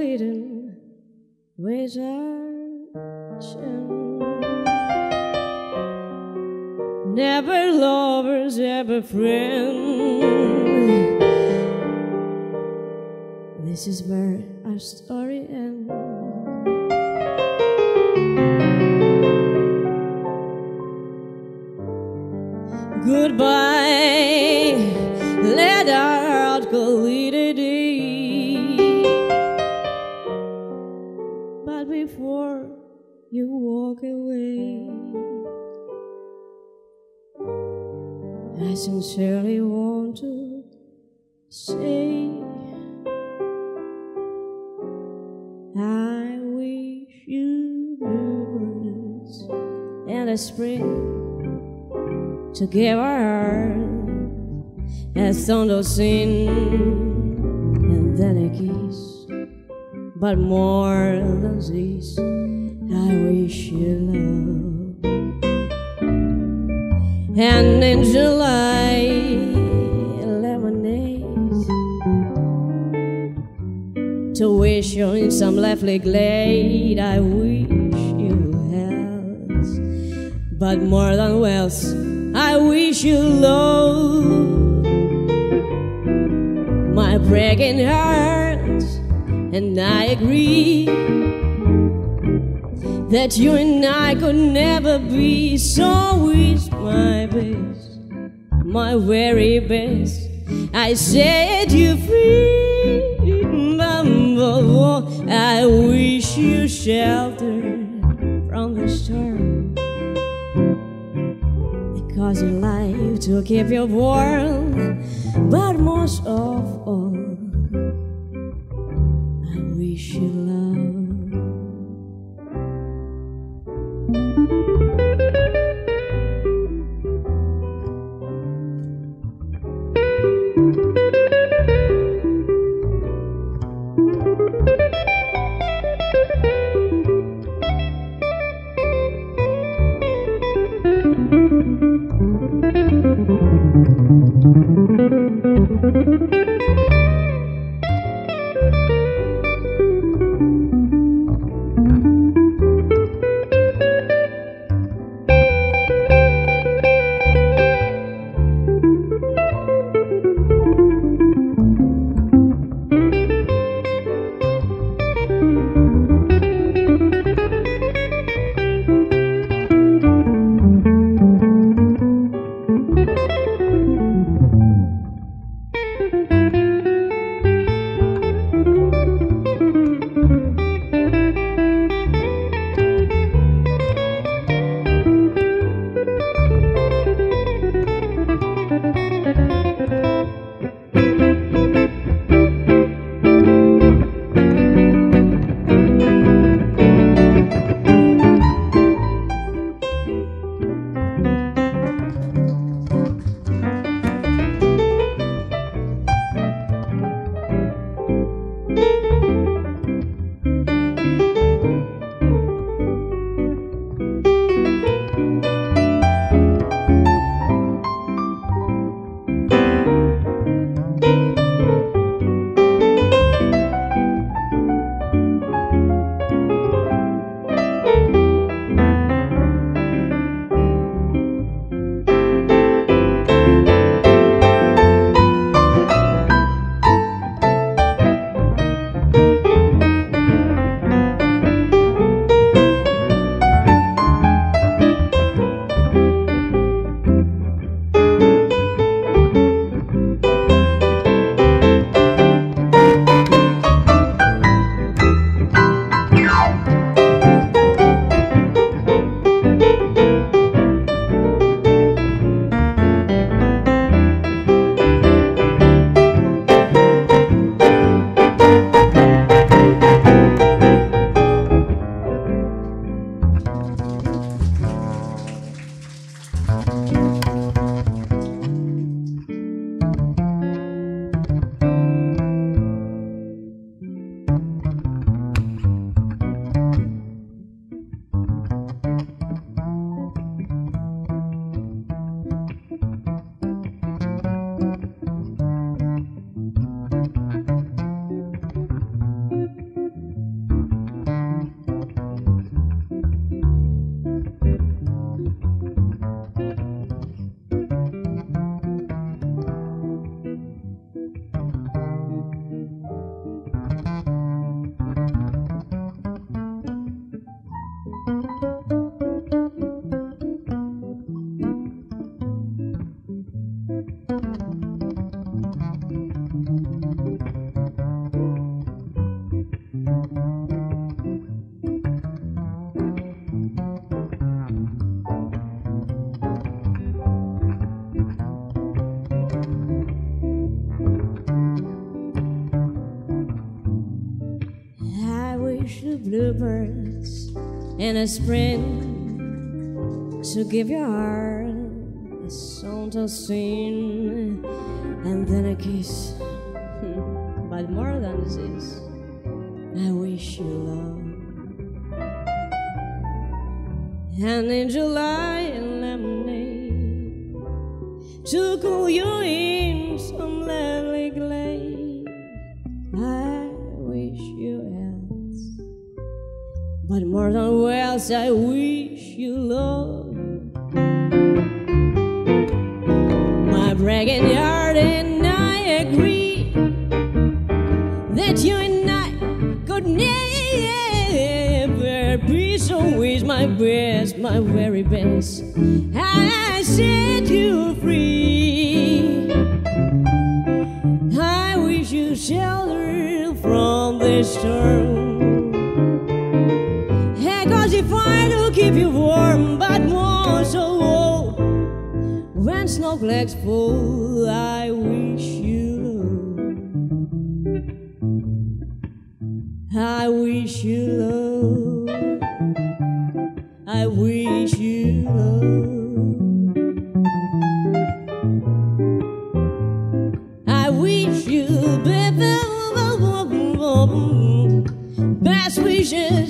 You're bleeding without Never lovers, ever friends. This is where our story ends. Walk away, I sincerely want to say I wish you bluebirds and a spring to give our a thunder sin and then a kiss. But more than this, I wish you love. And in July, lemonade to wish you in some lovely glade. I wish you health, but more than wealth. I wish you love my breaking heart, and I agree that you and I could never be. So wish my best, my very best. I set you free, Bumble. I wish you shelter from the storm. Cause you like to keep you warm, but most of all, Música in the spring to give your heart a song to sing and then a kiss. but more than this, I wish you love. And in July, lemonade to cool you in than else, I wish you love. My bragging yard and I agree that you and I could never be so is my best, my very best. I set you free. I wish you shelter from the storm. Keep you warm, but more so old. When snowflakes fall, I wish you love. I wish you love. I wish you love. I wish you best wishes.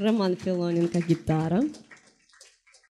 Роман Филоненко гитара.